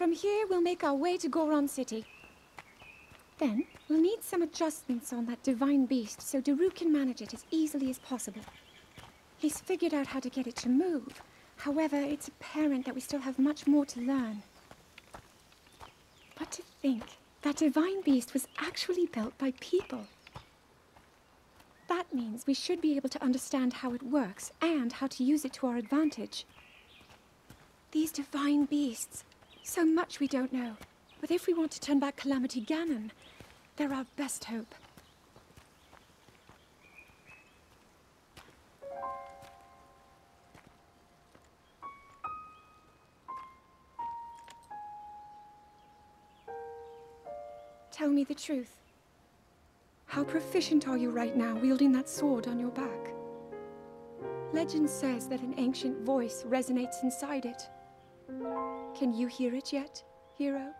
From here, we'll make our way to Goron City. Then, we'll need some adjustments on that divine beast so Daruk can manage it as easily as possible. He's figured out how to get it to move. However, it's apparent that we still have much more to learn. But to think, that divine beast was actually built by people. That means we should be able to understand how it works and how to use it to our advantage. These divine beasts, so much we don't know. But if we want to turn back Calamity Ganon, they're our best hope. Tell me the truth. How proficient are you right now wielding that sword on your back? Legend says that an ancient voice resonates inside it. Can you hear it yet, hero?